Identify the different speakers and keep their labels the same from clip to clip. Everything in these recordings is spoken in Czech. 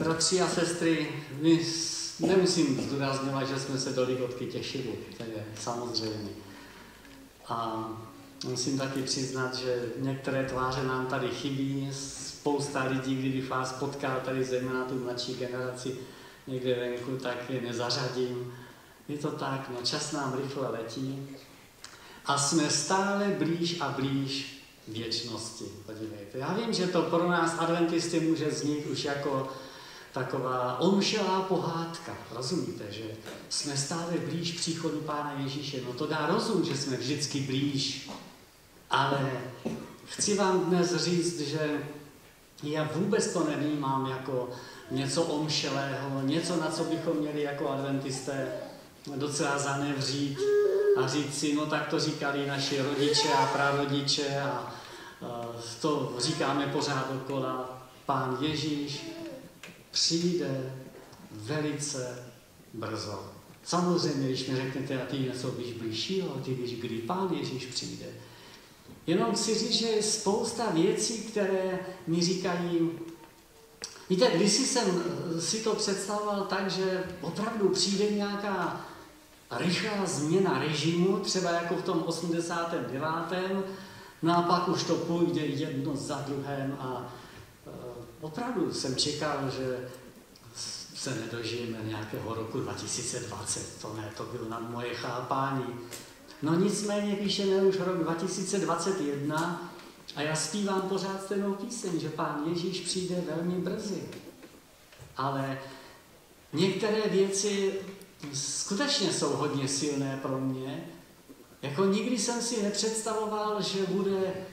Speaker 1: Bratři a sestry, my nemusím zdůrazňovat, že jsme se do ligodky těšili, to je samozřejmě. A musím taky přiznat, že některé tváře nám tady chybí, spousta lidí, kdybych vás potkal tady zejména tu mladší generaci někde venku, tak je nezařadím. Je to tak, no čas nám rychle letí a jsme stále blíž a blíž věčnosti. Podívejte, já vím, že to pro nás adventisty může znít už jako taková omšelá pohádka. Rozumíte, že jsme stále blíž příchodu Pána Ježíše. No to dá rozum, že jsme vždycky blíž. Ale chci vám dnes říct, že já vůbec to nevnímám jako něco omšelého, něco, na co bychom měli jako adventisté docela zanevřít a říct si, no tak to říkali naši rodiče a prarodiče a to říkáme pořád dokola. Pán Ježíš přijde velice brzo. Samozřejmě, když mi řeknete, a ty něco víš blížšího, ty víš, kdy Pán Ježíš přijde. Jenom chci říct, že je spousta věcí, které mi říkají, víte, když jsem si to představoval tak, že opravdu přijde nějaká rychlá změna režimu, třeba jako v tom 89. No a pak už to půjde jedno za druhém a opravdu jsem čekal, že se nedožijeme nějakého roku 2020. To ne, to bylo na moje chápání. No nicméně píšeme už rok 2021 a já zpívám pořád stejnou píseň, že Pán Ježíš přijde velmi brzy. Ale některé věci skutečně jsou hodně silné pro mě. Jako nikdy jsem si nepředstavoval, že bude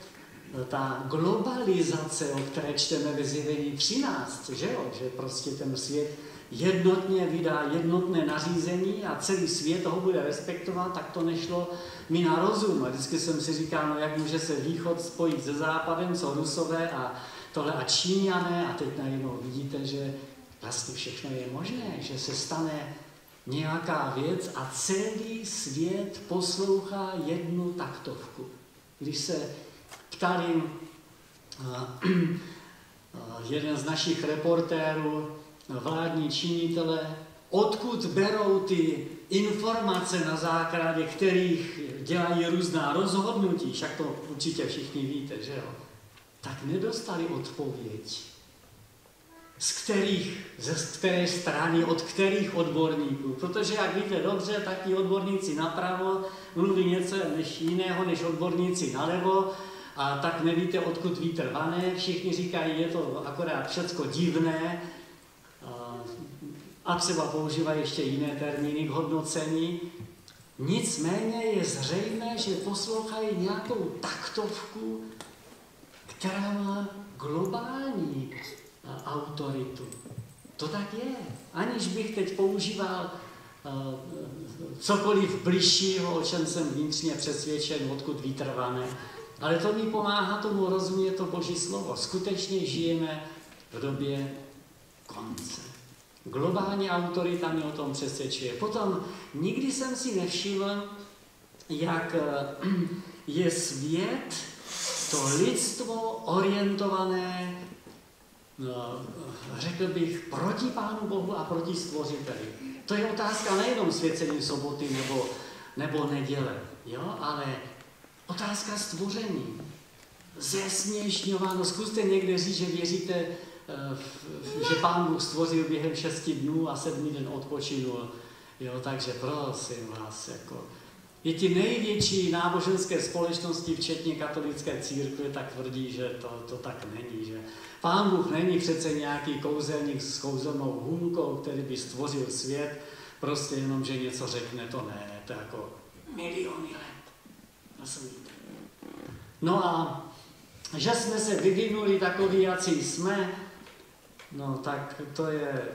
Speaker 1: ta globalizace, o které čteme ve zjevení 13, že jo? že prostě ten svět jednotně vydá jednotné nařízení a celý svět ho bude respektovat, tak to nešlo mi na rozum. A vždycky jsem si říkal, no jak může se východ spojit se západem, co rusové a tohle a číňané a teď najednou vidíte, že vlastně všechno je možné, že se stane nějaká věc a celý svět poslouchá jednu taktovku. Když se ptali uh, jeden z našich reportérů, vládní činitele, odkud berou ty informace, na základě kterých dělají různá rozhodnutí, však to určitě všichni víte, že jo, tak nedostali odpověď. Z kterých, ze které strany, od kterých odborníků. Protože, jak víte dobře, tak ti odborníci napravo mluví něco než jiného, než odborníci nalevo, a tak nevíte, odkud vítr vane. Všichni říkají, je to akorát všecko divné, a třeba používají ještě jiné termíny k hodnocení. Nicméně je zřejmé, že poslouchají nějakou taktovku, která má globální autoritu. To tak je. Aniž bych teď používal cokoliv bližšího, o čem jsem vnitřně přesvědčen, odkud vytrvané. Ale to mi pomáhá tomu rozumět to Boží slovo. Skutečně žijeme v době konce. Globální autorita mě o tom přesvědčuje. Potom nikdy jsem si nevšiml, jak eh, je svět, to lidstvo orientované, no, řekl bych, proti Pánu Bohu a proti stvořiteli. To je otázka nejenom svěcení soboty nebo, nebo neděle, jo? ale otázka stvoření. Zesměšňováno. Zkuste někde říct, že věříte Eh, že pán Bůh stvořil během šesti dnů a sedmý den odpočinul. Jo, takže prosím vás, jako, i ti největší náboženské společnosti, včetně katolické církve, tak tvrdí, že to, to tak není. Že pán Bůh není přece nějaký kouzelník s kouzelnou hůlkou, který by stvořil svět, prostě jenom, že něco řekne, to ne, to jako miliony let. Rozumíte? No a že jsme se vyvinuli takový, jací jsme, No tak to je...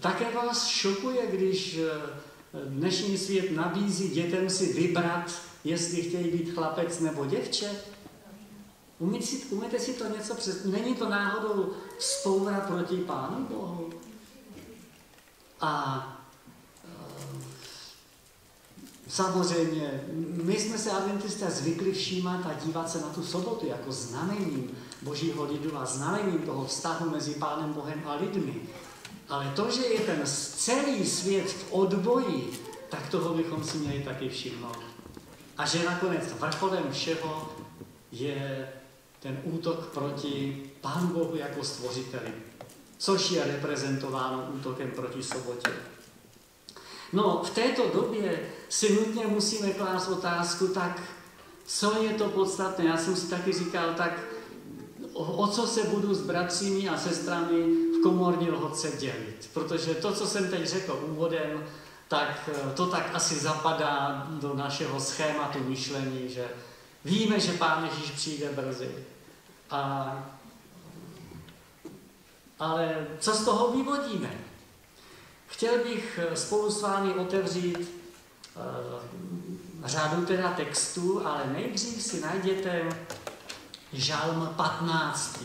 Speaker 1: Také vás šokuje, když eh, dnešní svět nabízí dětem si vybrat, jestli chtějí být chlapec nebo děvče? Umíte si, umíte si to něco přes... Není to náhodou vzpoura proti Pánu Bohu? A samozřejmě, my jsme se adventisté zvykli všímat a dívat se na tu sobotu jako znamením božího lidu a znamením toho vztahu mezi Pánem Bohem a lidmi. Ale to, že je ten celý svět v odboji, tak toho bychom si měli taky všimnout. A že nakonec vrcholem všeho je ten útok proti Pánu Bohu jako stvořiteli, což je reprezentováno útokem proti sobotě. No, v této době si nutně musíme klást otázku, tak co je to podstatné? Já jsem si taky říkal, tak o, o co se budu s bratřími a sestrami v komorní lhodce dělit? Protože to, co jsem teď řekl úvodem, tak eh, to tak asi zapadá do našeho schématu myšlení, že víme, že Pán Ježíš přijde brzy. A, ale co z toho vyvodíme? Chtěl bych eh, spolu s vámi otevřít uh, řadu teda textu, ale nejdřív si najděte Žalm 15.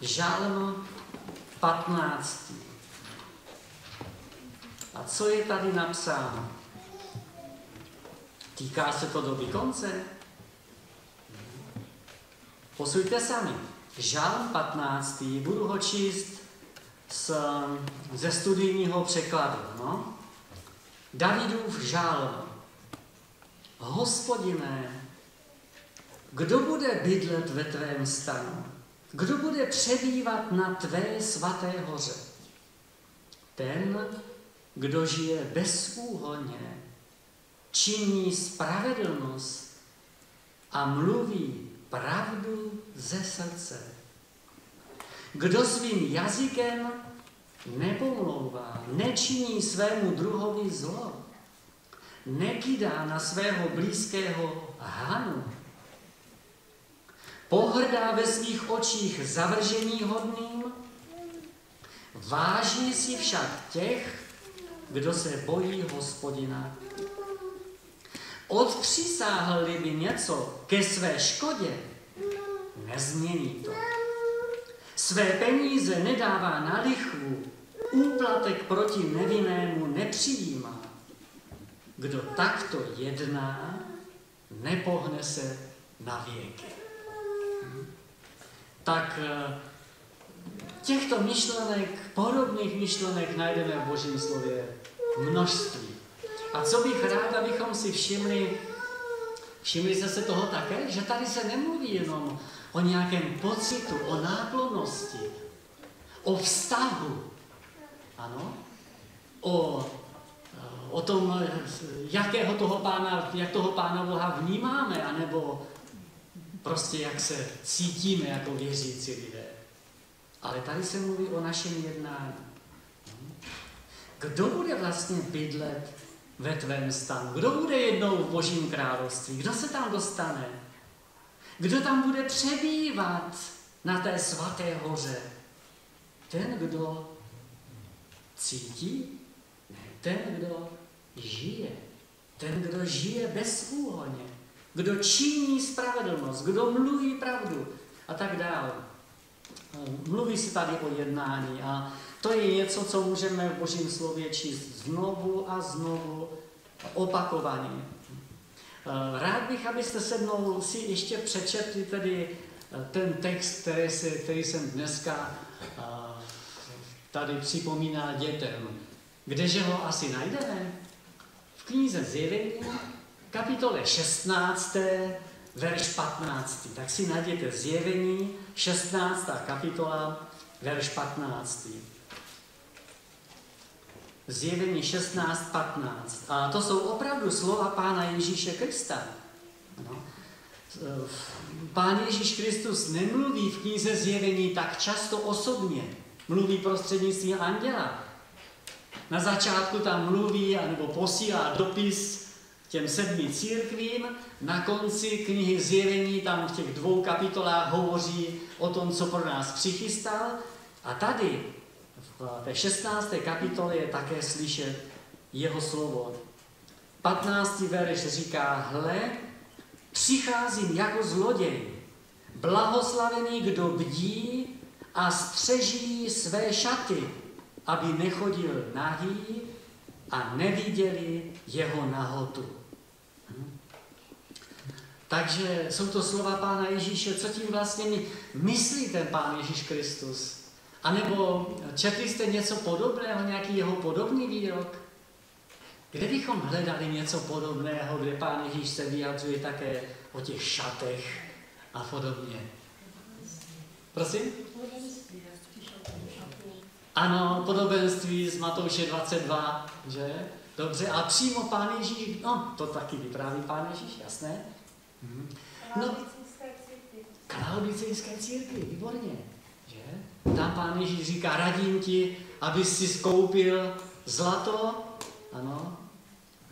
Speaker 1: Žalm 15. A co je tady napsáno? Týká se to doby konce? Posuďte sami. Žalm 15. Budu ho číst z, ze studijního překladu. No? Davidův žálm. Hospodine, kdo bude bydlet ve tvém stanu? Kdo bude přebývat na tvé svaté hoře? Ten, kdo žije bezúhonně, činí spravedlnost a mluví pravdu ze srdce. Kdo svým jazykem nepomlouvá, nečiní svému druhovi zlo, nekydá na svého blízkého hanu, pohrdá ve svých očích zavržení hodným, vážně si však těch, kdo se bojí hospodina. Odpřisáhl-li by něco ke své škodě, nezmění to. Své peníze nedává na lichvu, úplatek proti nevinnému nepřijímá. Kdo takto jedná, nepohne se na věky. Tak eh, těchto myšlenek, podobných myšlenek najdeme v Božím slově množství. A co bych rád, abychom si všimli, všimli jste se toho také, že tady se nemluví jenom o nějakém pocitu, o náklonnosti, o vztahu, ano, o, o tom, jakého toho pána, jak toho pána Boha vnímáme, anebo prostě jak se cítíme jako věřící lidé. Ale tady se mluví o našem jednání. Kdo bude vlastně bydlet ve tvém stanu? Kdo bude jednou v Božím království? Kdo se tam dostane? Kdo tam bude přebývat na té svaté hoře? Ten, kdo cítí? Ne, ten, kdo žije. Ten, kdo žije bezúhoně. Kdo činí spravedlnost, kdo mluví pravdu a tak dále. Mluví se tady o jednání a to je něco, co můžeme v Božím slově číst znovu a znovu opakovaně. Eh, rád bych, abyste se mnou si ještě přečetli tedy eh, ten text, který, se, který jsem dneska eh, tady připomínal dětem. Kdeže ho asi najdeme? V knize Zjevení, kapitole 16, verš 15. Tak si najděte Zjevení, 16. kapitola, verš 15. Zjevení 16.15. A to jsou opravdu slova Pána Ježíše Krista. No. Pán Ježíš Kristus nemluví v knize Zjevení tak často osobně. Mluví prostřednictvím anděla. Na začátku tam mluví anebo posílá dopis těm sedmi církvím, na konci knihy Zjevení tam v těch dvou kapitolách hovoří o tom, co pro nás přichystal. A tady v té 16. kapitole je také slyšet jeho slovo. 15. verš říká, hle, přicházím jako zloděj, blahoslavený, kdo bdí a střeží své šaty, aby nechodil nahý a neviděli jeho nahotu. Takže jsou to slova Pána Ježíše, co tím vlastně myslí ten Pán Ježíš Kristus. A nebo četli jste něco podobného, nějaký jeho podobný výrok? Kde bychom hledali něco podobného, kde Pán Ježíš se vyjadřuje také o těch šatech a podobně? Prosím? Ano, podobenství z Matouše 22, že? Dobře, a přímo Pán Ježíš, no, to taky vypráví Pán Ježíš, jasné?
Speaker 2: Mhm. No,
Speaker 1: Klaudicejské církvi, výborně? Tam Pán Ježíš říká, radím ti, abys si skoupil zlato, ano,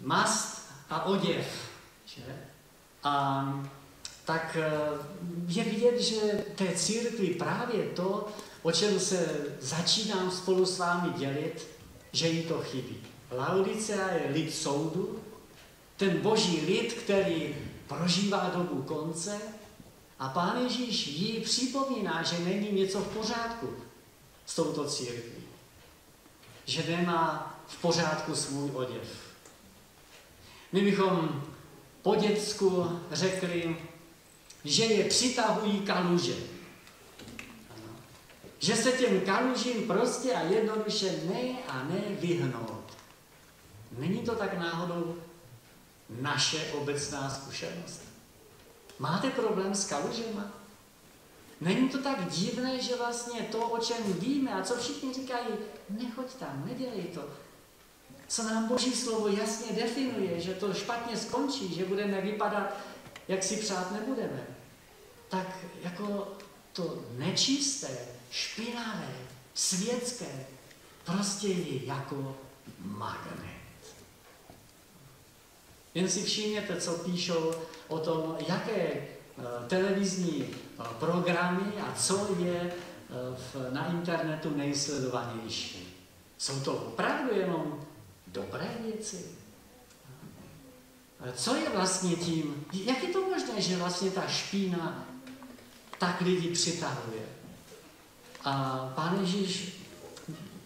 Speaker 1: mast a oděv, že? A tak eh, je vidět, že té církvi právě to, o čem se začínám spolu s vámi dělit, že jí to chybí. Laudicea je lid soudu, ten boží lid, který prožívá dobu konce a Pán Ježíš jí připomíná, že není něco v pořádku s touto církví. Že nemá v pořádku svůj oděv. My bychom po dětsku řekli, že je přitahují kaluže. Že se těm kalužím prostě a jednoduše ne a ne vyhnout. Není to tak náhodou naše obecná zkušenost. Máte problém s kalužema? Není to tak divné, že vlastně to, o čem víme a co všichni říkají, nechoď tam, nedělej to. Co nám Boží slovo jasně definuje, že to špatně skončí, že budeme vypadat, jak si přát nebudeme. Tak jako to nečisté, špinavé, světské, prostě je jako magnet. Jen si všimněte, co píšou o tom, jaké eh, televizní eh, programy a co je eh, na internetu nejsledovanější. Jsou to opravdu jenom dobré věci? Co je vlastně tím, jak je to možné, že vlastně ta špína tak lidi přitahuje? A Pán Ježíš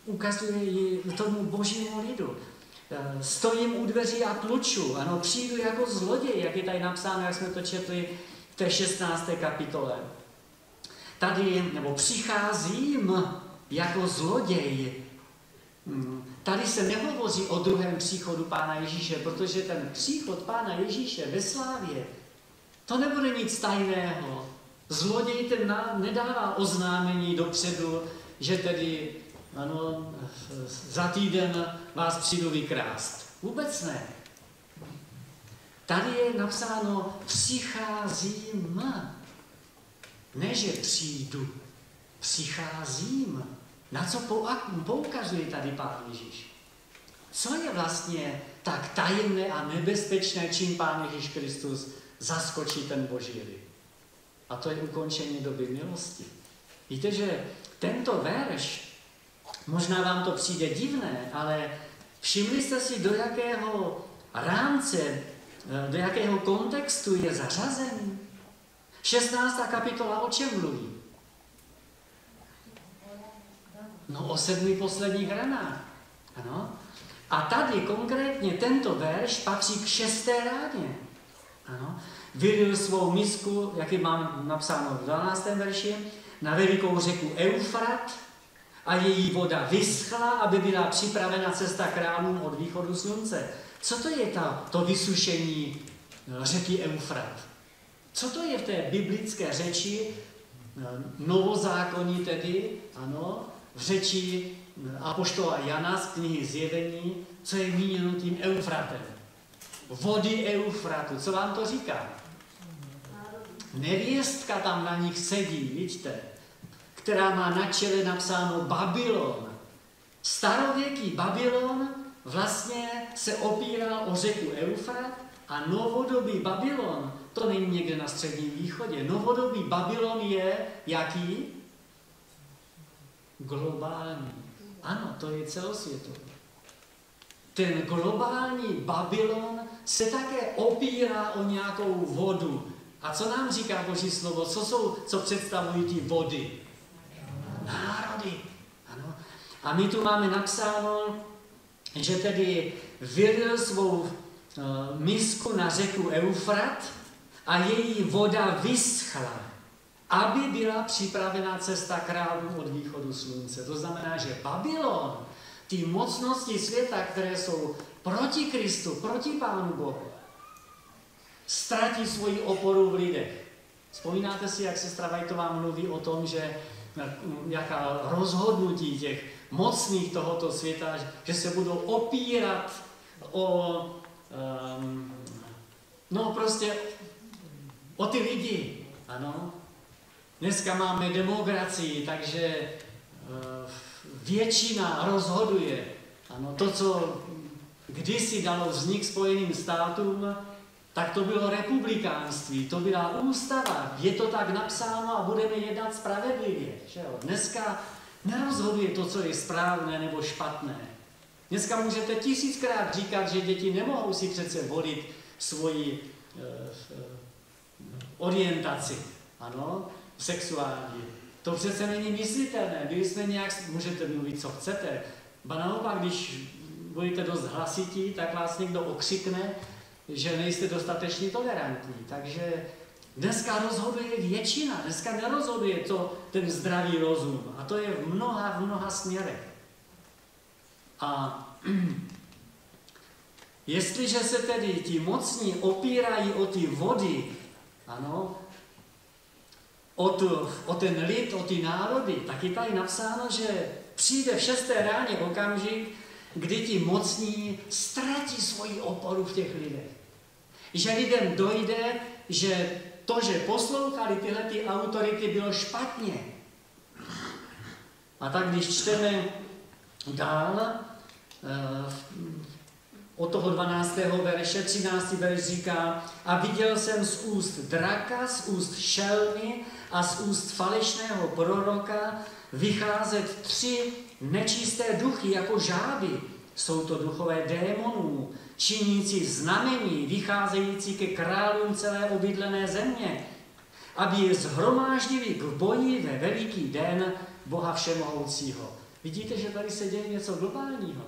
Speaker 1: ukazuje tomu božímu lidu. Eh, stojím u dveří a tluču, ano, přijdu jako zloděj, jak je tady napsáno, jak jsme to četli v té 16. kapitole. Tady, nebo přicházím jako zloděj. Hmm, tady se nehovoří o druhém příchodu Pána Ježíše, protože ten příchod Pána Ježíše ve slávě, to nebude nic tajného. Zloděj ten nedává oznámení dopředu, že tedy ano, za týden vás přijdu vykrást. Vůbec ne. Tady je napsáno přicházím. Ne, že přijdu. Přicházím. Na co poukazuje tady Pán Ježíš? Co je vlastně tak tajemné a nebezpečné, čím Pán Ježíš Kristus zaskočí ten boží lid? A to je ukončení doby milosti. Víte, že tento verš Možná vám to přijde divné, ale všimli jste si, do jakého rámce, eh, do jakého kontextu je zařazen? 16. kapitola o čem mluví? No o sedmi posledních ranách. Ano. A tady konkrétně tento verš patří k šesté ráně. Ano. Vylil svou misku, jak je mám napsáno v 12. verši, na velikou řeku Eufrat, a její voda vyschla, aby byla připravena cesta králům od východu slunce. Co to je ta, to vysušení eh, řeky Eufrat? Co to je v té biblické řeči, eh, novozákonní tedy, ano, v řeči eh, Apoštola Jana z knihy Zjevení, co je míněno tím Eufratem? Vody Eufratu, co vám to říká? Nevěstka tam na nich sedí, vidíte? Která má na čele napsáno Babylon. Starověký Babylon vlastně se opíral o řeku Eufrat a novodobý Babylon, to není někde na středním východě, novodobý Babylon je jaký? Globální. Ano, to je celosvětový. Ten globální Babylon se také opírá o nějakou vodu. A co nám říká Boží slovo? Co, jsou, co představují ty vody? Národy. Ano. A my tu máme napsáno že tedy vylil svou uh, misku na řeku Eufrat a její voda vyschla, aby byla připravena cesta králů od východu slunce. To znamená, že Babylon, ty mocnosti světa, které jsou proti Kristu, proti Pánu Bohu, ztratí svoji oporu v lidech. Vzpomínáte si, jak se Vajtová mluví o tom, že jaká rozhodnutí těch mocných tohoto světa, že se budou opírat o, um, no prostě o ty lidi, ano. Dneska máme demokracii, takže uh, většina rozhoduje. Ano, to, co kdysi dalo vznik Spojeným státům, tak to bylo republikánství, to byla ústava, je to tak napsáno a budeme jednat spravedlivě. Že jo? Dneska nerozhoduje to, co je správné nebo špatné. Dneska můžete tisíckrát říkat, že děti nemohou si přece volit svoji eh, orientaci, ano, sexuální. To přece není myslitelné. Vy jsme nějak, můžete mluvit, co chcete. Ba naopak, když budete dost hlasití, tak vás někdo okřikne, že nejste dostatečně tolerantní. Takže dneska rozhoduje většina, dneska nerozhoduje to ten zdravý rozum. A to je v mnoha, v mnoha směrech. A jestliže se tedy ti mocní opírají o ty vody, ano, o, tu, o ten lid, o ty národy, tak je tady napsáno, že přijde v šesté ráně okamžik, kdy ti mocní ztratí svoji oporu v těch lidech. Že lidem dojde, že to, že poslouchali tyhle ty autority, bylo špatně. A tak když čteme dál, eh, od toho 12. verše, 13. verš říká, a viděl jsem z úst draka, z úst šelmy a z úst falešného proroka vycházet tři nečisté duchy jako žáby. Jsou to duchové démonů, činící znamení, vycházející ke králům celé obydlené země, aby je zhromáždili k boji ve veliký den Boha Všemohoucího. Vidíte, že tady se děje něco globálního.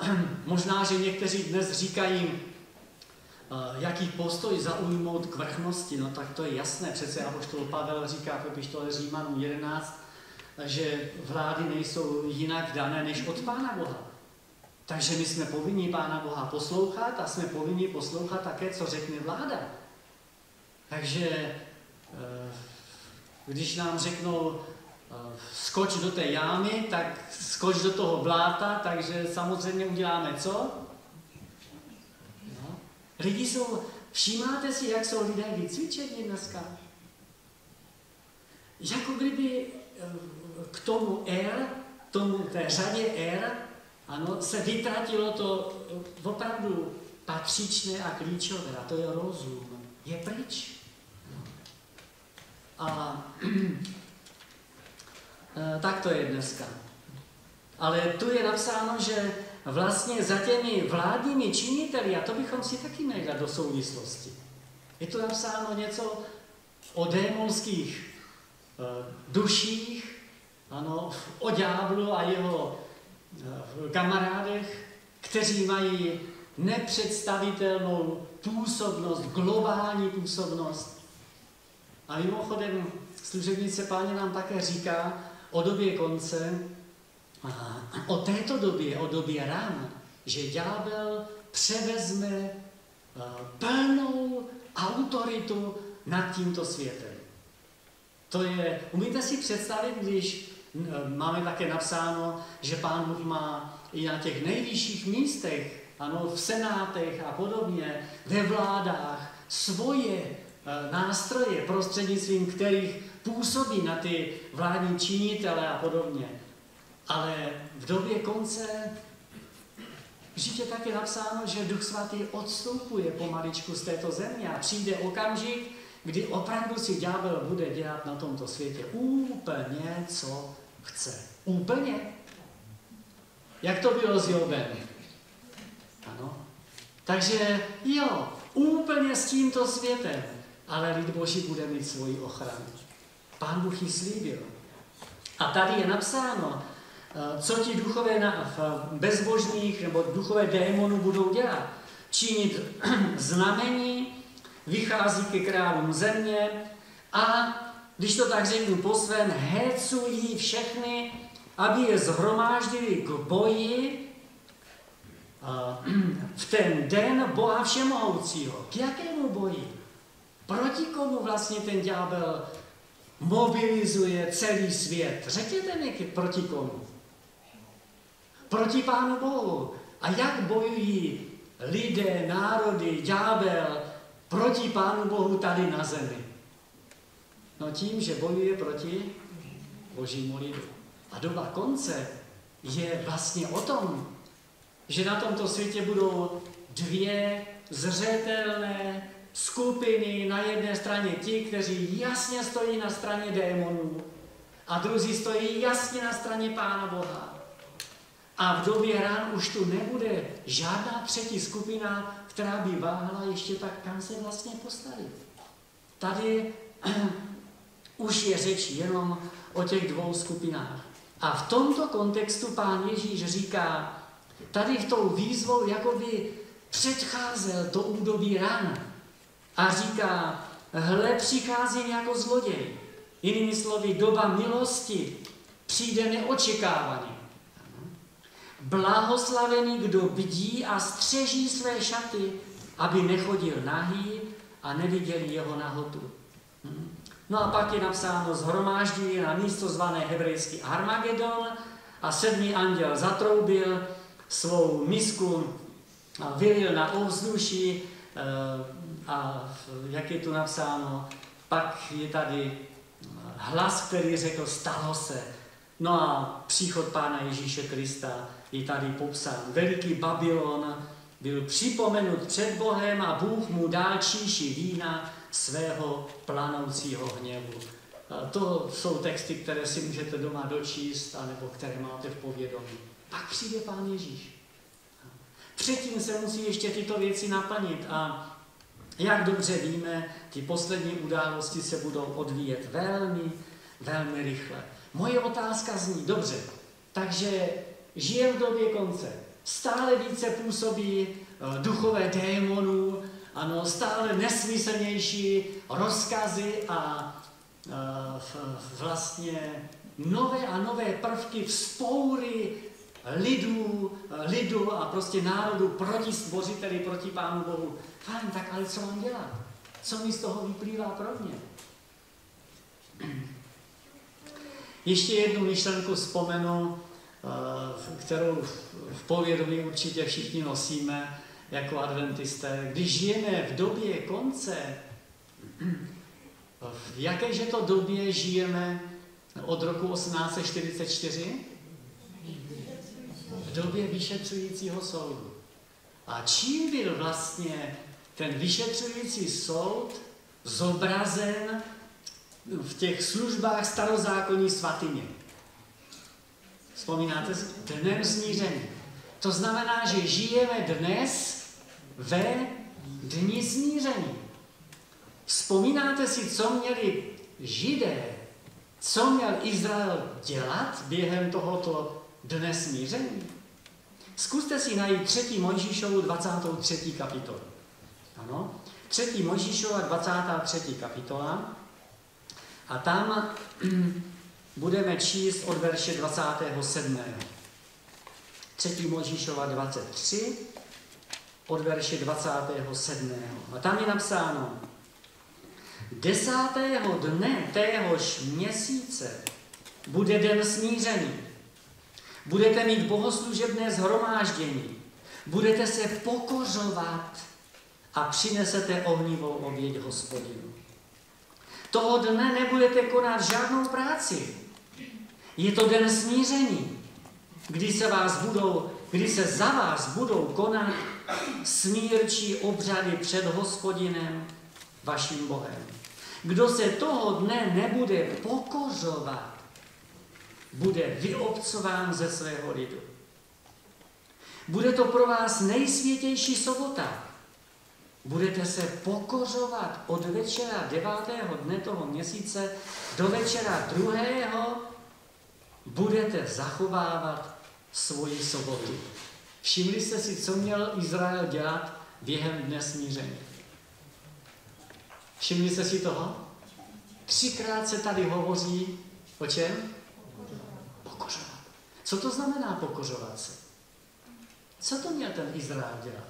Speaker 1: Možná, že někteří dnes říkají, eh, jaký postoj zaujmout k vrchnosti, no tak to je jasné. Přece Apoštol Pavel říká v epištole Římanů 11, že vlády nejsou jinak dané než od Pána Boha. Takže my jsme povinni Pána Boha poslouchat a jsme povinni poslouchat také, co řekne vláda. Takže eh, když nám řeknou, eh, skoč do té jámy, tak skoč do toho bláta, takže samozřejmě uděláme co? No. Lidi jsou, všímáte si, jak jsou lidé vycvičeni dneska? Jako kdyby eh, k tomu R, tomu té řadě R, ano, se vytratilo to opravdu patřičné a klíčové, a to je rozum. Je pryč. A eh, tak to je dneska. Ale tu je napsáno, že vlastně za těmi vládními činiteli, a to bychom si taky měli dát do souvislosti, je tu napsáno něco o démonských uh, duších, ano, o ďáblu a jeho uh, kamarádech, kteří mají nepředstavitelnou působnost, globální působnost. A mimochodem, služebnice páně nám také říká o době konce, o této době, o době rán, že ďábel převezme plnou autoritu nad tímto světem. To je, umíte si představit, když máme také napsáno, že pán Bůh má i na těch nejvyšších místech, ano, v senátech a podobně, ve vládách, svoje nástroje, prostřednictvím kterých působí na ty vládní činitele a podobně. Ale v době konce žitě také napsáno, že Duch Svatý odstupuje pomaličku z této země a přijde okamžik, kdy opravdu si ďábel bude dělat na tomto světě úplně, co chce. Úplně. Jak to bylo s Jobem? Ano. Takže jo, úplně s tímto světem, ale lid Boží bude mít svoji ochranu. Pán Bůh ji slíbil. A tady je napsáno, eh, co ti duchové na, bezbožných nebo duchové démonů budou dělat? Činit znamení, vychází ke králům země a, když to tak řeknu po svém, hecují všechny, aby je zhromáždili k boji v ten den Boha Všemohoucího. K jakému boji? Proti komu vlastně ten ďábel mobilizuje celý svět? Řekněte mi, proti komu? Proti Pánu Bohu. A jak bojují lidé, národy, ďábel proti Pánu Bohu tady na zemi? No tím, že bojuje proti božímu lidu. A doba konce je vlastně o tom, že na tomto světě budou dvě zřetelné skupiny. Na jedné straně ti, kteří jasně stojí na straně démonů a druzí stojí jasně na straně Pána Boha. A v době rán už tu nebude žádná třetí skupina, která by váhala ještě tak, kam se vlastně postavit. Tady už je řeč jenom o těch dvou skupinách. A v tomto kontextu pán Ježíš říká, tady tou výzvou jakoby předcházel to údobí ran a říká, hle přicházím jako zloděj. Jinými slovy, doba milosti přijde neočekávaně. Blahoslavený, kdo bdí a střeží své šaty, aby nechodil nahý a neviděli jeho nahotu. No a pak je napsáno, zhromáždí na místo zvané hebrejský Armagedon a sedmý anděl zatroubil, svou misku a vylil na ovzduší eh, a jak je tu napsáno, pak je tady hlas, který řekl, stalo se. No a příchod Pána Ježíše Krista je tady popsán. Veliký Babylon byl připomenut před Bohem a Bůh mu dal číši vína svého planoucího hněvu. To jsou texty, které si můžete doma dočíst, anebo které máte v povědomí. Pak přijde Pán Ježíš. Předtím se musí ještě tyto věci naplnit a jak dobře víme, ty poslední události se budou odvíjet velmi, velmi rychle. Moje otázka zní, dobře, takže žije v době konce. Stále více působí uh, duchové démonů, ano, stále nesmyslnější rozkazy a uh, vlastně nové a nové prvky vzpoury lidů, lidu a prostě národu proti stvořiteli, proti Pánu Bohu. Fajn, tak ale co mám dělat? Co mi z toho vyplývá pro mě? Ještě jednu myšlenku vzpomenu, eh, kterou v povědomí určitě všichni nosíme jako adventisté. Když žijeme v době konce, v jakéže to době žijeme od roku 1844? v době vyšetřujícího soudu. A čím byl vlastně ten vyšetřující soud zobrazen v těch službách starozákonní svatyně? Vzpomínáte si? Dnem smíření. To znamená, že žijeme dnes ve dni smíření. Vzpomínáte si, co měli židé, co měl Izrael dělat během tohoto dne smíření? Zkuste si najít 3. Mojžíšovu 23. kapitolu. Ano, 3. Mojžíšova 23. kapitola a tam budeme číst od verše 27. 3. Mojžíšova 23 od verše 27. A tam je napsáno, desátého dne téhož měsíce bude den smíření budete mít bohoslužebné zhromáždění, budete se pokořovat a přinesete ohnivou oběť hospodinu. Toho dne nebudete konat žádnou práci. Je to den smíření, kdy se, vás budou, kdy se za vás budou konat smírčí obřady před hospodinem, vaším Bohem. Kdo se toho dne nebude pokořovat, bude vyobcován ze svého lidu. Bude to pro vás nejsvětější sobota. Budete se pokořovat od večera 9. dne toho měsíce do večera 2. budete zachovávat svoji sobotu. Všimli jste si, co měl Izrael dělat během dne smíření? Všimli jste si toho? Třikrát se tady hovoří o čem? Pokořovat. Co to znamená pokořovat se? Co to měl ten Izrael dělat?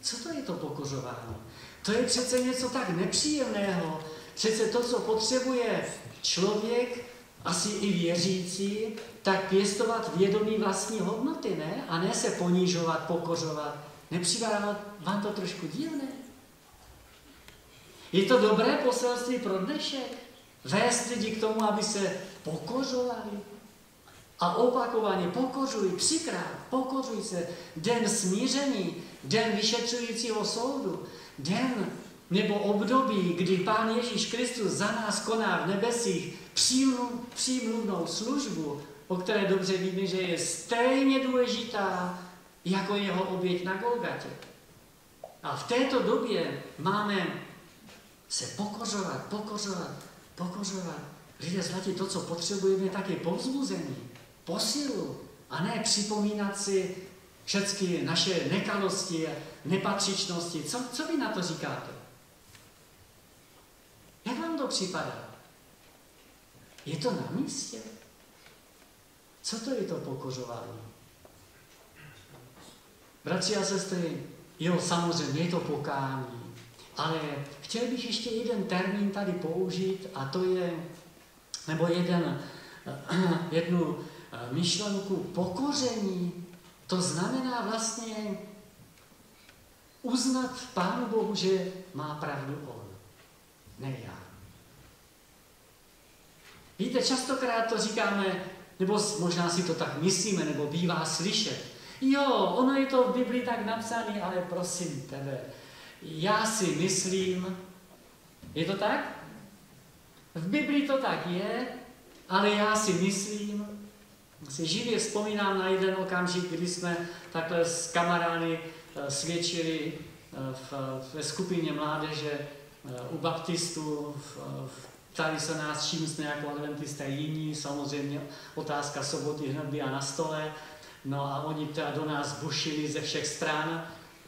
Speaker 1: Co to je to pokořování? To je přece něco tak nepříjemného. Přece to, co potřebuje člověk, asi i věřící, tak pěstovat vědomí vlastní hodnoty, ne? A ne se ponížovat, pokořovat. Nepřipadá vám to trošku divné? Je to dobré poselství pro dnešek? Vést lidi k tomu, aby se pokořovali? A opakovaně pokořuj, třikrát, pokořuj se. Den smíření, den vyšetřujícího soudu, den nebo období, kdy Pán Ježíš Kristus za nás koná v nebesích přímluvnou službu, o které dobře víme, že je stejně důležitá jako jeho oběť na Golgatě. A v této době máme se pokořovat, pokořovat, pokořovat. Lidé zlatí to, co potřebujeme, tak je povzbuzení, posilu, a ne připomínat si všechny naše nekalosti nepatřičnosti. Co, co vy na to říkáte? To připadá? Je to na místě? Co to je to pokořování? Bratři a sestry, jo, samozřejmě je to pokání, ale chtěl bych ještě jeden termín tady použít a to je, nebo jeden, jednu myšlenku pokoření, to znamená vlastně uznat Pánu Bohu, že má pravdu On, ne já. Víte, častokrát to říkáme, nebo možná si to tak myslíme, nebo bývá slyšet. Jo, ono je to v Biblii tak napsané, ale prosím tebe, já si myslím, je to tak? V Biblii to tak je, ale já si myslím, si živě vzpomínám na jeden okamžik, kdy jsme takhle s kamarády eh, svědčili eh, v, ve skupině mládeže eh, u baptistů v, v Ptali se nás, čím jsme jako adventisté jiní, samozřejmě otázka soboty hned byla na stole, no a oni teda do nás bušili ze všech stran,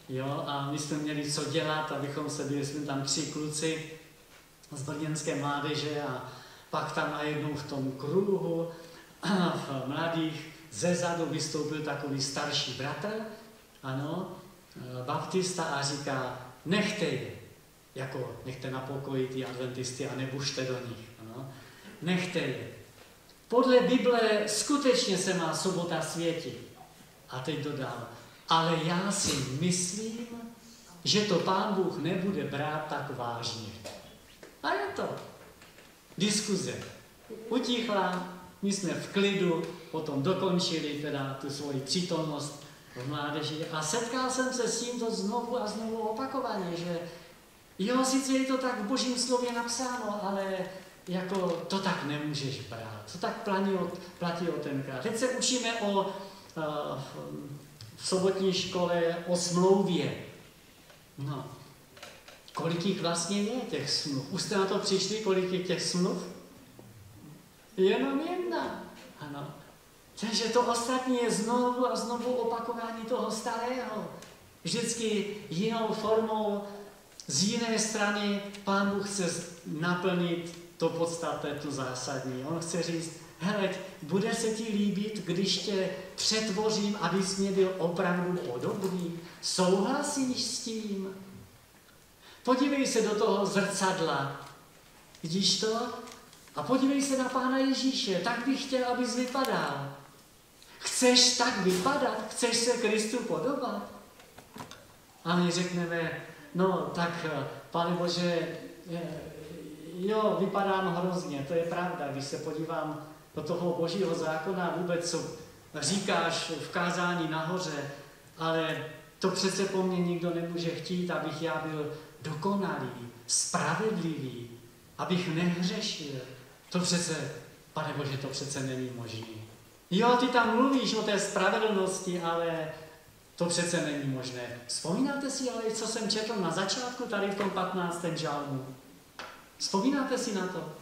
Speaker 1: jo, a my jsme měli co dělat, abychom se, byli jsme tam tři kluci z brněnské mládeže a pak tam najednou v tom kruhu v mladých ze zadu vystoupil takový starší bratr, ano, baptista a říká, nechte je, jako nechte na pokoji ty adventisty a nebušte do nich. Ano? Nechte je. Podle Bible skutečně se má sobota světit. A teď dodal, ale já si myslím, že to pán Bůh nebude brát tak vážně. A je to. Diskuze utichla, my jsme v klidu, potom dokončili teda tu svoji přítomnost v mládeži a setkal jsem se s tímto znovu a znovu opakovaně, že Jo, sice je to tak v božím slově napsáno, ale jako to tak nemůžeš brát. To tak platí o, tenkrát. Teď se učíme o, uh, v sobotní škole o smlouvě. No, kolik jich vlastně je těch smluv? Už jste na to přišli, kolik je těch smluv? Jenom jedna. Ano. Takže to ostatní je znovu a znovu opakování toho starého. Vždycky jinou formou z jiné strany Pán Bůh chce naplnit to podstatné, to zásadní. On chce říct, hele, bude se ti líbit, když tě přetvořím, abys mě byl opravdu podobný. Souhlasíš s tím? Podívej se do toho zrcadla. Vidíš to? A podívej se na Pána Ježíše. Tak bych chtěl, abys vypadal. Chceš tak vypadat? Chceš se Kristu podobat? A my řekneme, No, tak, eh, pane Bože, jo, vypadám hrozně, to je pravda, když se podívám do toho božího zákona, vůbec co říkáš v kázání nahoře, ale to přece po mně nikdo nemůže chtít, abych já byl dokonalý, spravedlivý, abych nehřešil. To přece, pane Bože, to přece není možné. Jo, ty tam mluvíš o té spravedlnosti, ale to přece není možné. Vzpomínáte si ale, co jsem četl na začátku tady v tom 15. žalmu? Vzpomínáte si na to?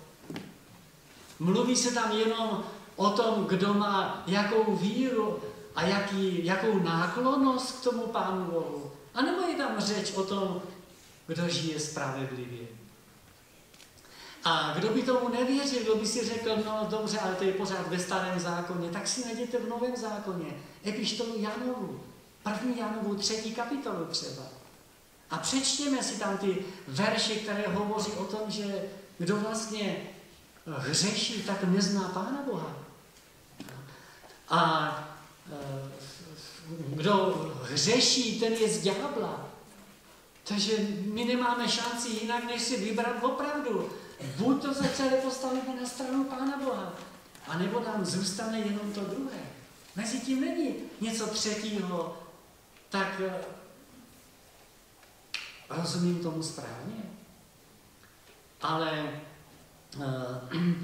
Speaker 1: Mluví se tam jenom o tom, kdo má jakou víru a jaký, jakou náklonost k tomu Pánu Bohu. A nebo je tam řeč o tom, kdo žije spravedlivě. A kdo by tomu nevěřil, kdo by si řekl, no dobře, ale to je pořád ve starém zákoně, tak si najděte v novém zákoně. Epištolu Janovu, první Janovu, třetí kapitolu třeba. A přečtěme si tam ty verše, které hovoří o tom, že kdo vlastně hřeší, tak nezná Pána Boha. A e, kdo hřeší, ten je z ďábla. Takže my nemáme šanci jinak, než si vybrat opravdu. Buď to se celé postavíme na stranu Pána Boha, anebo nám zůstane jenom to druhé. Mezi tím není něco třetího, tak e, rozumím tomu správně. Ale uh,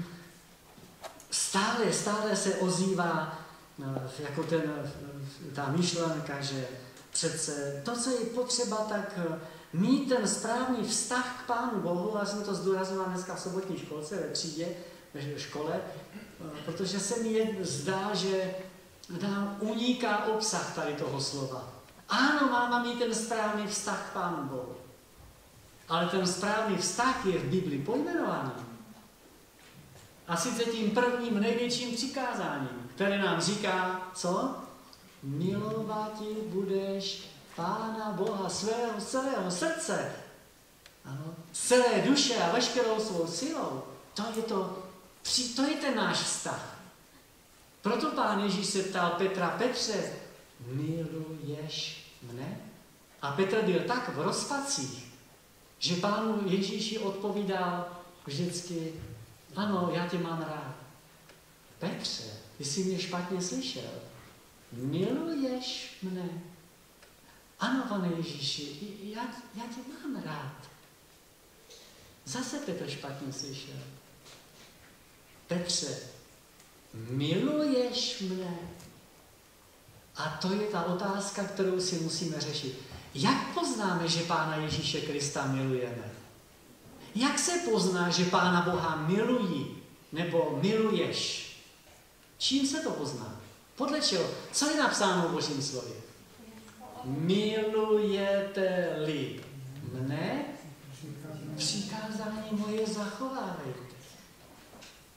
Speaker 1: stále, stále se ozývá uh, jako ten, ta myšlenka, že přece to, co je potřeba, tak mít ten správný vztah k Pánu Bohu, já jsem to zdůrazňoval dneska v sobotní školce, ve třídě, ve škole, protože se mi zdá, že nám uniká obsah tady toho slova. Ano, máma mít ten správný vztah k Pánu Bohu. Ale ten správný vztah je v Bibli pojmenovaný. A sice tím prvním největším přikázáním, které nám říká, co? Milovat budeš Pána Boha svého celého srdce, ano, celé duše a veškerou svou silou. To je, to, to je ten náš vztah. Proto pán Ježíš se ptal Petra, Petře, miluješ mne? A Petr byl tak v rozpacích, že pánu Ježíši odpovídal vždycky, ano, já tě mám rád. Petře, ty jsi mě špatně slyšel. Miluješ mne? Ano, pane Ježíši, já, já tě mám rád. Zase Petr špatně slyšel. Petře, miluješ mne? A to je ta otázka, kterou si musíme řešit. Jak poznáme, že Pána Ježíše Krista milujeme? Jak se pozná, že Pána Boha milují nebo miluješ? Čím se to pozná? Podle čeho? Co je napsáno v Božím slově? Milujete-li mne, přikázání moje zachovávejte.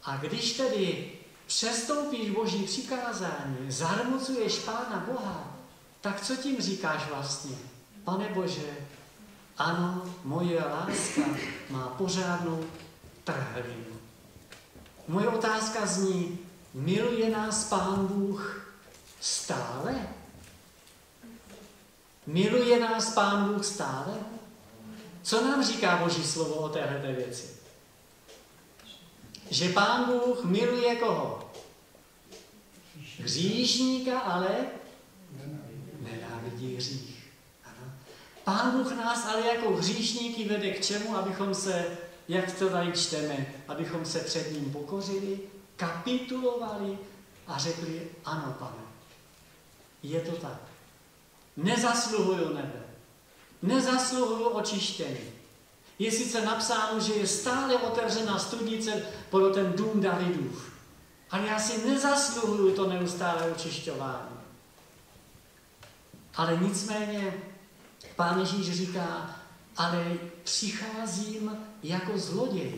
Speaker 1: A když tedy přestoupíš Boží přikázání, zarmucuješ Pána Boha, tak co tím říkáš vlastně? Pane Bože, ano, moje láska má pořádnou trhlinu. Moje otázka zní, miluje nás Pán Bůh stále? Miluje nás Pán Bůh stále? Co nám říká Boží slovo o téhle věci? Že Pán Bůh miluje koho? Hříšníka, ale nenávidí hřích. Pán Bůh nás ale jako hříšníky vede k čemu, abychom se, jak to tady čteme, abychom se před ním pokořili, kapitulovali a řekli, ano, pane, je to tak. Nezasluhuju nebe. Nezasluhuju očištění. Je sice napsáno, že je stále otevřená studnice pro ten dům Davidův. Ale já si nezasluhuju to neustále očišťování. Ale nicméně Pán Ježíš říká, ale přicházím jako zloděj.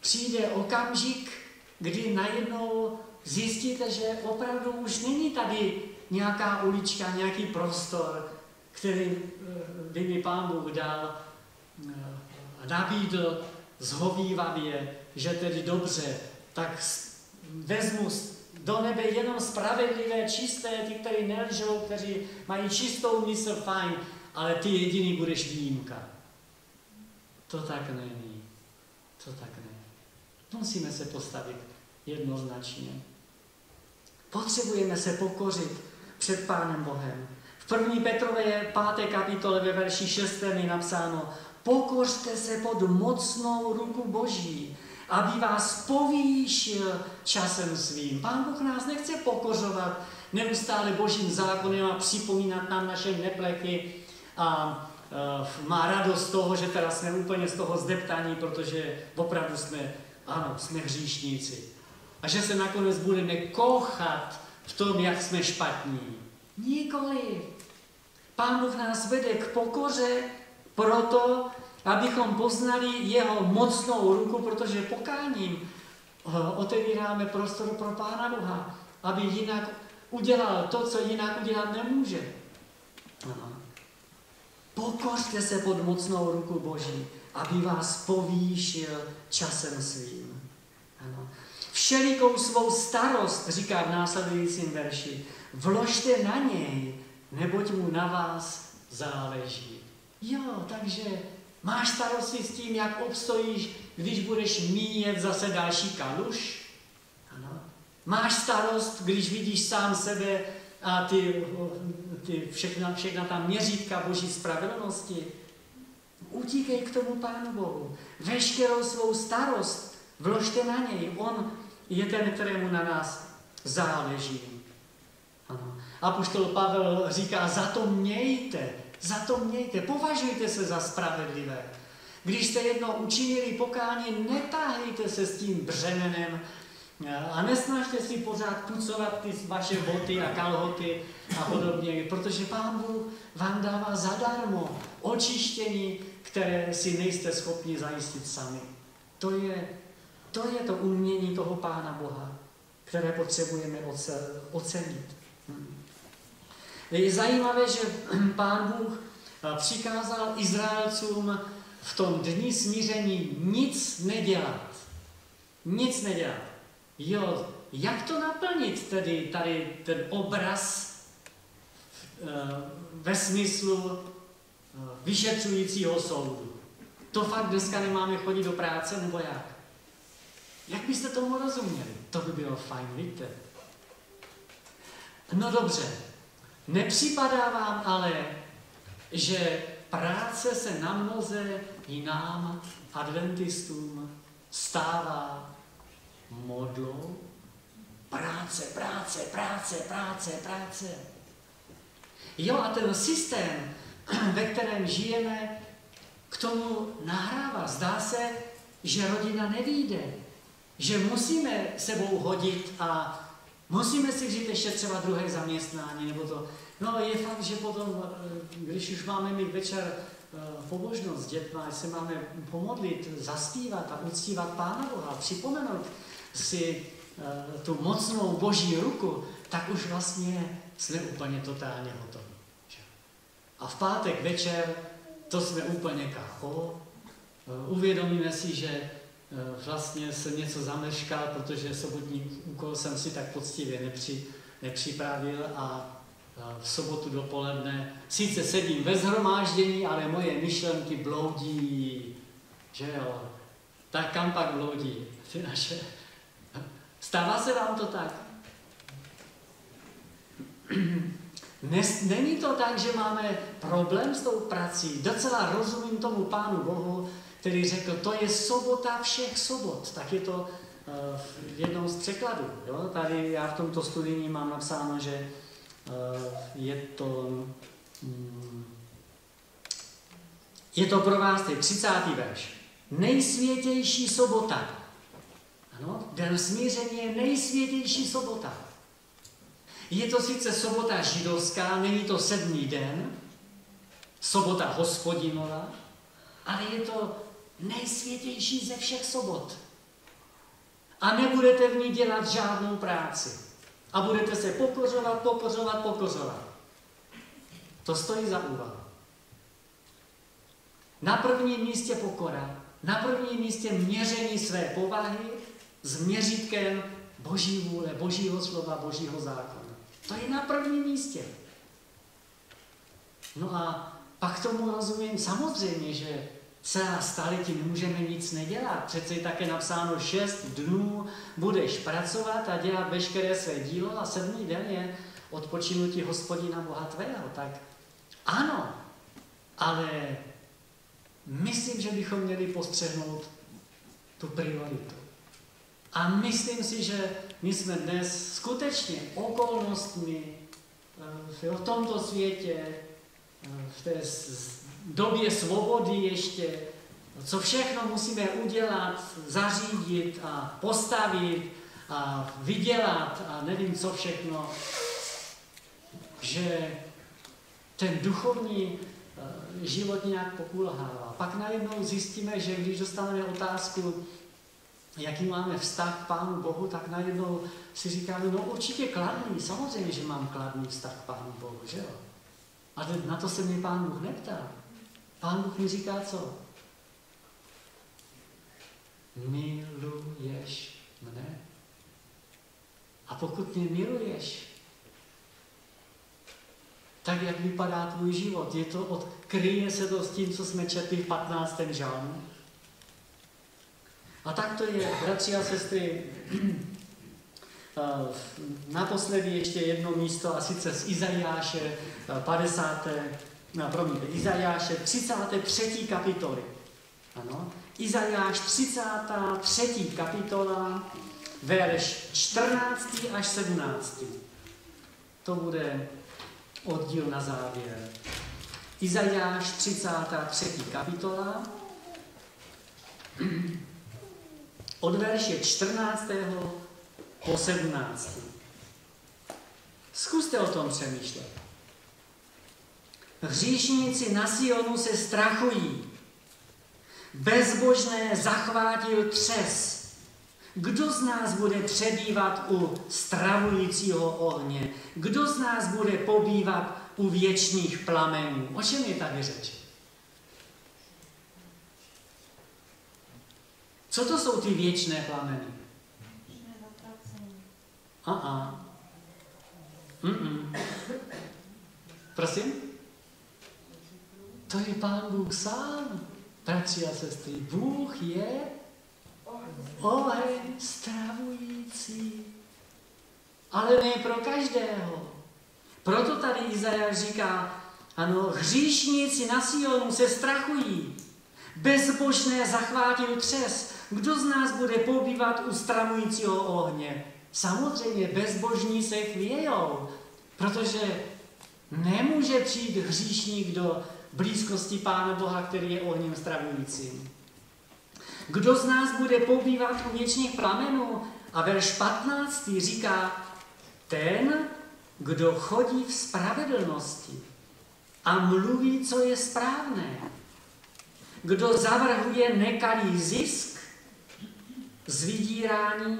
Speaker 1: Přijde okamžik, kdy najednou zjistíte, že opravdu už není tady nějaká ulička, nějaký prostor, který eh, by mi Pán Bůh dal, eh, nabídl zhovývavě, že tedy dobře, tak vezmu do nebe jenom spravedlivé, čisté, ty, kteří nelžou, kteří mají čistou mysl, fajn, ale ty jediný budeš výjimka. To tak není. To tak není. Musíme se postavit jednoznačně. Potřebujeme se pokořit před Pánem Bohem. V první Petrové 5. kapitole ve verši 6. je napsáno Pokořte se pod mocnou ruku Boží, aby vás povýšil časem svým. Pán Bůh nás nechce pokořovat neustále božím zákonem a připomínat nám naše neplechy, a má radost z toho, že teda jsme úplně z toho zdeptaní, protože opravdu jsme ano, jsme hříšníci. A že se nakonec budeme kochat v tom, jak jsme špatní. Nikoli. Pán Bůh nás vede k pokoře proto, abychom poznali jeho mocnou ruku, protože pokáním eh, otevíráme prostor pro Pána Boha, aby jinak udělal to, co jinak udělat nemůže. Pokořte se pod mocnou ruku Boží, aby vás povýšil časem svým. Ano. Všelikou svou starost, říká v následujícím verši, vložte na něj, neboť mu na vás záleží. Jo, takže máš starosti s tím, jak obstojíš, když budeš míjet zase další kaluš? Ano. Máš starost, když vidíš sám sebe a ty, ty všechna, všechna ta měřítka boží spravedlnosti? Utíkej k tomu Pánu Bohu. Veškerou svou starost vložte na něj. On je ten, kterému na nás záleží. Ano. A poštol Pavel říká, za to mějte, za to mějte, považujte se za spravedlivé. Když jste jednou učinili pokání, netáhejte se s tím břemenem a nesnažte si pořád pucovat ty vaše boty a kalhoty a podobně, protože Pán Bůh vám dává zadarmo očištění, které si nejste schopni zajistit sami. To je to, je to umění toho Pána Boha, které potřebujeme ocenit. Je zajímavé, že pán Bůh eh, přikázal Izraelcům v tom dní smíření nic nedělat. Nic nedělat. Jo, jak to naplnit tedy tady ten obraz eh, ve smyslu eh, vyšetřujícího soudu? To fakt dneska nemáme chodit do práce, nebo jak? Jak byste tomu rozuměli? To by bylo fajn, víte? No dobře, Nepřipadá vám ale, že práce se na mnoze i nám, adventistům, stává modlou? Práce, práce, práce, práce, práce. Jo, a ten systém, ve kterém žijeme, k tomu nahrává. Zdá se, že rodina nevíde, že musíme sebou hodit a Musíme si říct ještě třeba druhé zaměstnání, nebo to. No je fakt, že potom, eh, když už máme mít večer eh, pobožnost s dětma, se máme pomodlit, zaspívat a uctívat Pána Boha, připomenout si eh, tu mocnou boží ruku, tak už vlastně jsme úplně totálně hotoví. A v pátek večer to jsme úplně kacho. Uvědomíme si, že vlastně se něco zameškal, protože sobotní úkol jsem si tak poctivě nepři, nepřipravil a v sobotu dopoledne sice sedím ve zhromáždění, ale moje myšlenky bloudí, že jo, tak kam pak bloudí ty naše. Stává se vám to tak? Není to tak, že máme problém s tou prací. Docela rozumím tomu Pánu Bohu, který řekl, to je sobota všech sobot. Tak je to uh, v jednom z překladů. Jo? Tady já v tomto studijní mám napsáno, že uh, je to um, je to pro vás teď 30. verš. Nejsvětější sobota. Ano, den smíření je nejsvětější sobota. Je to sice sobota židovská, není to sedmý den, sobota hospodinova, ale je to nejsvětější ze všech sobot. A nebudete v ní dělat žádnou práci. A budete se pokořovat, pokořovat, pokořovat. To stojí za úvahu. Na prvním místě pokora, na prvním místě měření své povahy s měřítkem Boží vůle, Božího slova, Božího zákona. To je na prvním místě. No a pak tomu rozumím samozřejmě, že celá staletí nemůžeme nic nedělat. Přece je také napsáno, šest dnů budeš pracovat a dělat veškeré své dílo a sedmý den je odpočinutí hospodina Boha tvého. Tak ano, ale myslím, že bychom měli postřehnout tu prioritu. A myslím si, že my jsme dnes skutečně okolnostmi eh, v tomto světě, eh, v té době svobody ještě co všechno musíme udělat, zařídit a postavit a vydělat a nevím co všechno, že ten duchovní eh, život nějak pokulhává. Pak najednou zjistíme, že když dostaneme otázku, jaký máme vztah k Pánu Bohu, tak najednou si říkáme, no určitě kladný, samozřejmě, že mám kladný vztah k Pánu Bohu, že jo? Ale na to se mě Pán Bůh neptá. Pán Bůh mi říká co? Miluješ mne? A pokud mě miluješ, tak jak vypadá tvůj život? Je to od, kryje se to s tím, co jsme četli v 15. žalmu? A tak to je, bratři a sestry, eh, naposledy ještě jedno místo, a sice z Izajáše 50. No, promiňte, Izajáše 33. kapitoly. Ano, Izajáš 33. kapitola, verš 14. až 17. To bude oddíl na závěr. Izajáš 33. kapitola, od verše 14. po 17. Zkuste o tom přemýšlet. Hříšníci na Sionu se strachují. Bezbožné zachvátil třes. Kdo z nás bude přebývat u stravujícího ohně? Kdo z nás bude pobývat u věčných plamenů? O čem je tady řeč? Co to jsou ty věčné plameny? A a. Prosím? To je Pán Bůh sám, bratři a sestry. Bůh je oheň stravující. Ale ne pro každého. Proto tady Izajáš říká, ano, hříšníci na Sionu se strachují. Bezbožné zachvátil třes. Kdo z nás bude pobývat u stramujícího ohně? Samozřejmě bezbožní se chvějou, protože nemůže přijít hříšník do blízkosti Pána Boha, který je ohněm stravujícím. Kdo z nás bude pobývat u věčných plamenů? A verš 15 říká, ten, kdo chodí v spravedlnosti a mluví, co je správné. Kdo zavrhuje nekalý zisk z vydírání,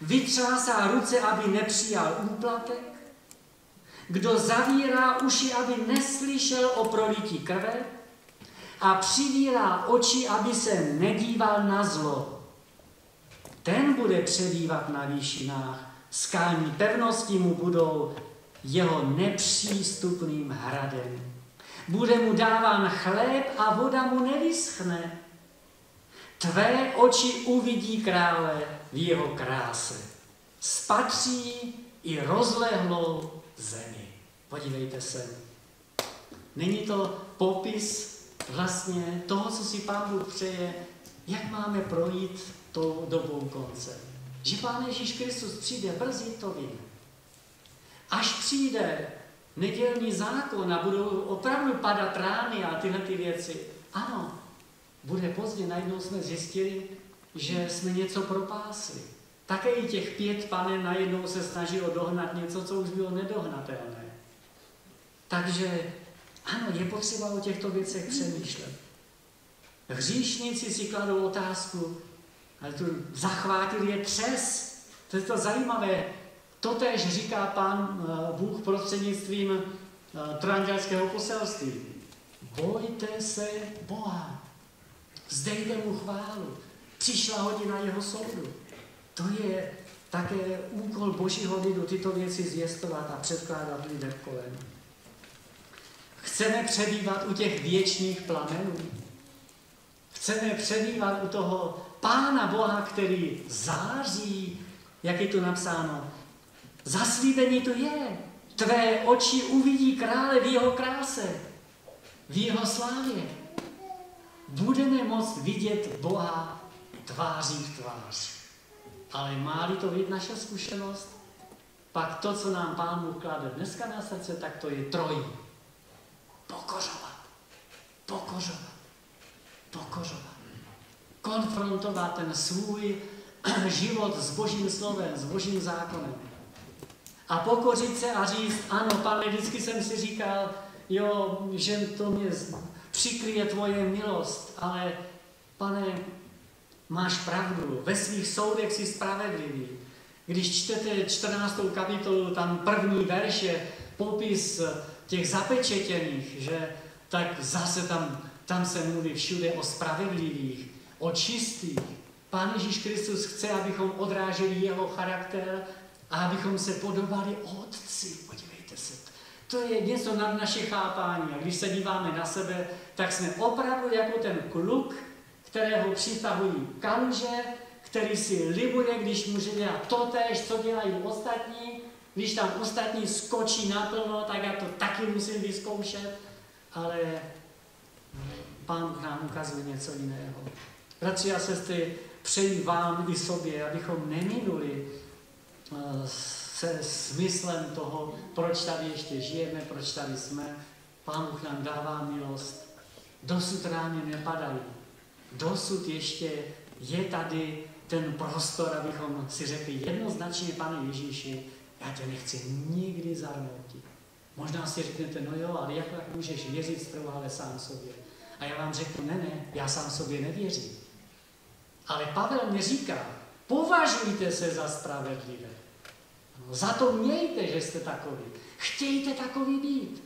Speaker 1: vytřásá ruce, aby nepřijal úplatek, kdo zavírá uši, aby neslyšel o prolití krve a přivírá oči, aby se nedíval na zlo. Ten bude přebývat na výšinách, skální pevnosti mu budou jeho nepřístupným hradem. Bude mu dáván chléb a voda mu nevyschne. Tvé oči uvidí krále v jeho kráse. Spatří i rozlehlou zemi. Podívejte se. Není to popis vlastně toho, co si Pán Bůh přeje, jak máme projít tou dobou konce. Že Pán Ježíš Kristus přijde brzy, to víme. Až přijde nedělní zákon a budou opravdu padat rány a tyhle ty věci, ano, bude pozdě, najednou jsme zjistili, že jsme něco propásli. Také i těch pět panen najednou se snažilo dohnat něco, co už bylo nedohnatelné. Takže ano, je potřeba o těchto věcech přemýšlet. Hříšníci si kladou otázku, ale tu zachvátil je třes. To je to zajímavé. Totež říká pán eh, Bůh prostřednictvím eh, tranželského poselství. Bojte se Boha. Zdejte mu chválu. Přišla hodina jeho soudu. To je také úkol božího lidu tyto věci zvěstovat a předkládat lidem kolem. Chceme přebývat u těch věčných plamenů. Chceme přebývat u toho Pána Boha, který září, jak je tu napsáno. Zaslíbení to je. Tvé oči uvidí krále v jeho kráse, v jeho slávě. Budeme moct vidět Boha tváří v tvář. Ale má-li to být naše zkušenost, pak to, co nám Pán Bůh klade dneska na srdce, tak to je trojí. Pokořovat. Pokořovat. pokořovat. Konfrontovat ten svůj život s Božím slovem, s Božím zákonem. A pokořit se a říct, ano, pane, vždycky jsem si říkal, jo, že to mě přikryje tvoje milost, ale pane, máš pravdu, ve svých soudech jsi spravedlivý. Když čtete 14. kapitolu, tam první verše, popis těch zapečetěných, že tak zase tam, tam se mluví všude o spravedlivých, o čistých. Pán Ježíš Kristus chce, abychom odráželi jeho charakter a abychom se podobali Otci. Podívejte se, to je něco nad naše chápání. A když se díváme na sebe, tak jsme opravdu jako ten kluk, kterého přitahují kaluže, který si libuje, když může dělat to tež, co dělají ostatní. Když tam ostatní skočí naplno, tak já to taky musím vyzkoušet. Ale pán nám ukazuje něco jiného. Bratři a sestry, přeji vám i sobě, abychom neminuli eh, se smyslem toho, proč tady ještě žijeme, proč tady jsme. Pán Bůh nám dává milost. Dosud rány nepadají. Dosud ještě je tady ten prostor, abychom si řekli jednoznačně, pane Ježíši, já tě nechci nikdy zarmoutit. Možná si řeknete, no jo, ale jak můžeš věřit strvale sám sobě? A já vám řeknu, ne, ne, já sám sobě nevěřím. Ale Pavel mi říká, považujte se za spravedlivé. No, za to mějte, že jste takový. Chtějte takový být.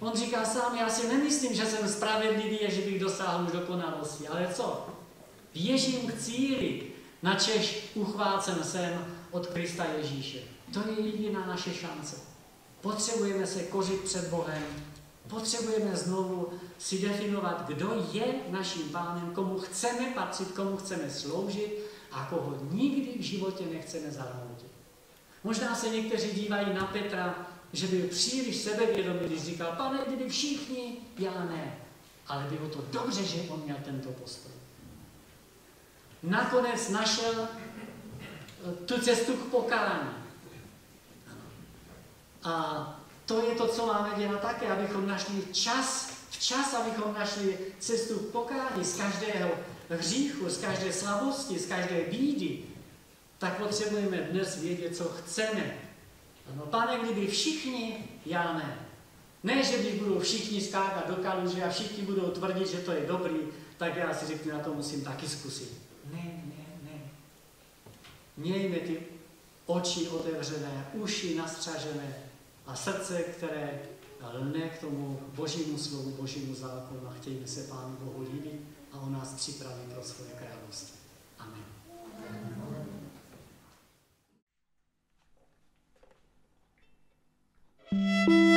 Speaker 1: On říká sám, já si nemyslím, že jsem spravedlivý a že bych dosáhl už dokonalosti. Ale co? Běžím k cíli, na Češ uchvácen jsem od Krista Ježíše. To je jediná naše šance. Potřebujeme se kořit před Bohem, potřebujeme znovu si definovat, kdo je naším pánem, komu chceme patřit, komu chceme sloužit a koho nikdy v životě nechceme zarmoutit. Možná se někteří dívají na Petra, že byl příliš sebevědomý, když říkal, pane, kdyby všichni, já ne. Ale bylo to dobře, že on měl tento postoj. Nakonec našel eh, tu cestu k pokání. A to je to, co máme dělat také, abychom našli čas, včas, abychom našli cestu k pokání z každého hříchu, z každé slabosti, z každé bídy, tak potřebujeme dnes vědět, co chceme. Ano, pane, kdyby všichni, já ne. Ne, že když budou všichni skákat do kaluže a všichni budou tvrdit, že to je dobrý, tak já si řeknu, na to musím taky zkusit. Ne, ne, ne. Mějme ty oči otevřené, uši nastřažené a srdce, které lne k tomu božímu slovu, božímu zákonu a chtějme se Pánu Bohu líbit a on nás připraví pro svoje království. Amen.
Speaker 3: přemýšlím,